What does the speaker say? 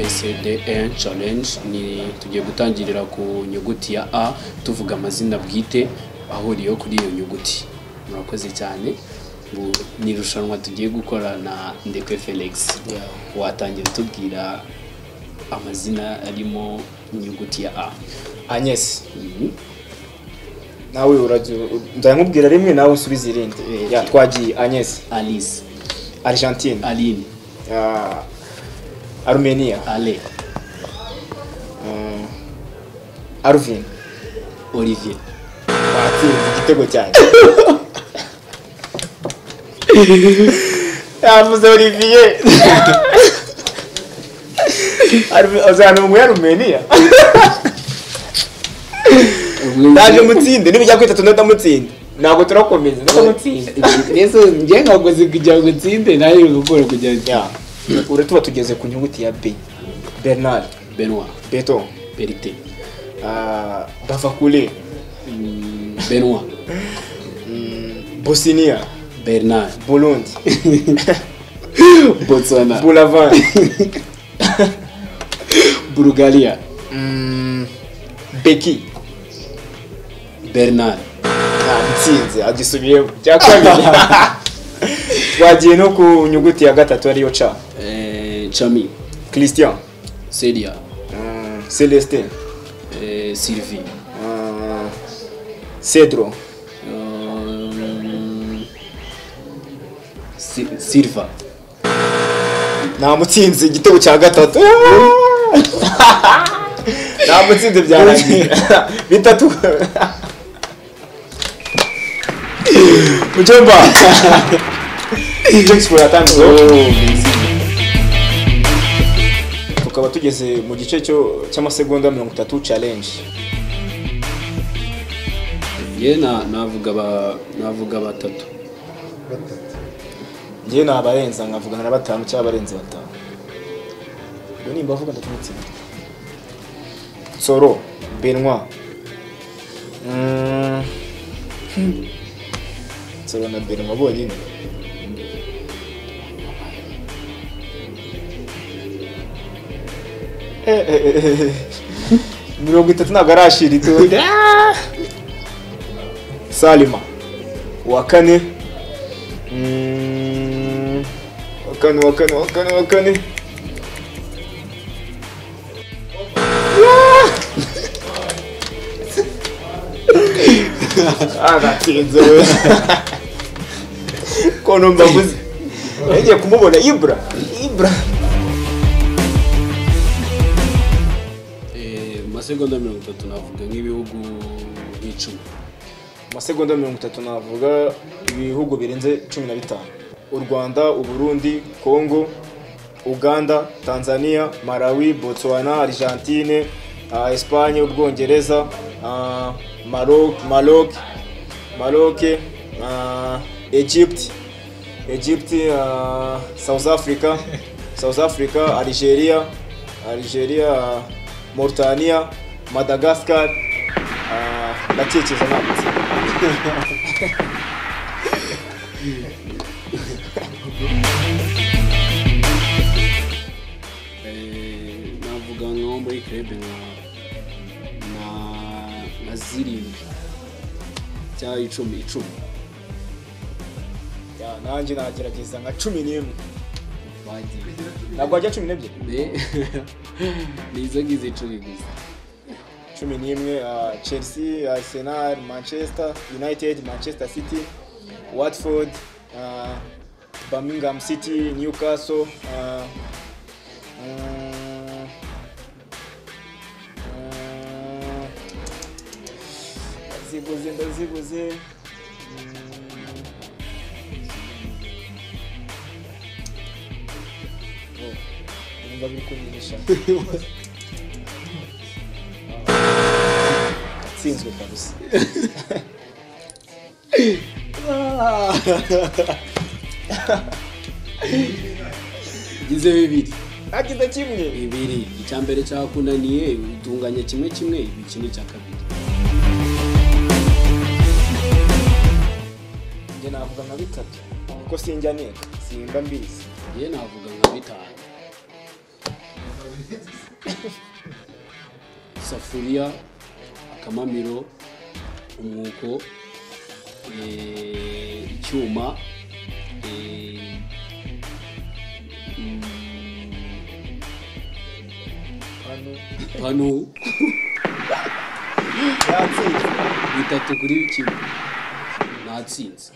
abcdn challenge. Ni tugiye gutangirira ku nyuguti ya a tuvuga amazina bwite ahuriyeho kuri iyo nyuguti. Murakoze cyane. Ni irushanwa tugiye gukora na ndekwe felix. Watangira utubwira amazina arimo inyuguti ya a. Agnes. Mhm. nawe urajya ndayamubwira rimwe nawe usubize irindi. Eh, twagiye. Agnes. Alice. Argentine. Aline. Ah, Armenia. Ale. Mm, Arvin. Olivier. Watsinze igitego cyane yavuze Olivier. Uzana umwe Armenia. Ndaje mutsinde nibijya kwita tunada mutsinde ntabwo turakomeza ndamutsinde Yesu njye nkakoze kugira ngo utsinde nawe uri gukora kugira ngo ure tuba tugeze ku nyuguti ya B. Bernard. Benoit. Beto. Berite ah, Bavakule Mm, Benoit. Mm, Bosnia. Bernard. Burundi Botswana. Bulavan Bulgaria. Mm, Beki. Bernard. Ntsinze agisubiyemo. Cya kabiri. Twagiye no ku nyuguti ya gatatu ariyo ca Chami. Christian. Celia. Mm, Celestin. Eh, Sylvie. Mm, Cedro. Um, Si- Silva. Namutsinze igitego cya gatatu. Namutsinze byarangiye. Bitatu. Mujomba Expo yatangijwe tukaba tugeze mu gice cy'amasegonda mirongo itatu challenge. Ye na navuga ba navuga batatu. Ngewe nabarenza nkavugana na batanu cyangwa abarenze batanu. Iyo nimba avuga ndatumutsinda. Nsoro benwa Mm. nsoro na benwa bonyine. Miroguitatu na garashiri tundi salima. Wa kane hum. wakane wakane wakane wakane. Ah! Ah, Agatinze we kono mbavuze ngiye kumubona Ibra. Ibra. Masegonda mirongo itatu navuga nk'ibihugu nk'icumi. Amasegonda mirongo itatu navuga ibihugu birenze cumi na bitanu. U rwanda uburundi congo uganda tanzania malawi botswana argentine uh, espagne ubwongereza maroc maroc maroc uh, egypt egypt south africa south africa algeria algeria mauritania madagascar uh, ndakekeza ntabwo Eh, navuga nko muri nka na zirindwi cyangwa icumi icumi. Nanjye nagerageza nka cumi n'imwe. Bagiye ntabwo wajya cumi n'ebyiri ni izo ngizo icumi gusa cumi n'imwe uh, chelsea arsenal manchester united manchester city watford uh, birmingham city newcastle uh, mm, mm, ndazibuze ndazibuze Mm. Numva biri kunyihisha atsinzwe kabisa gize bibiri agize kimwe bibiri icya mbere cyakunaniye utunganya kimwe kimwe iki ni icya kabiri njye navuga nka bitatu kuko sinjya neka simba mbizi ye navuga nka bitanu isafuriya akamamiro umwuko eh, icyuma eh, mm, yatsinze bitatu kuri kimwe. Natsinze.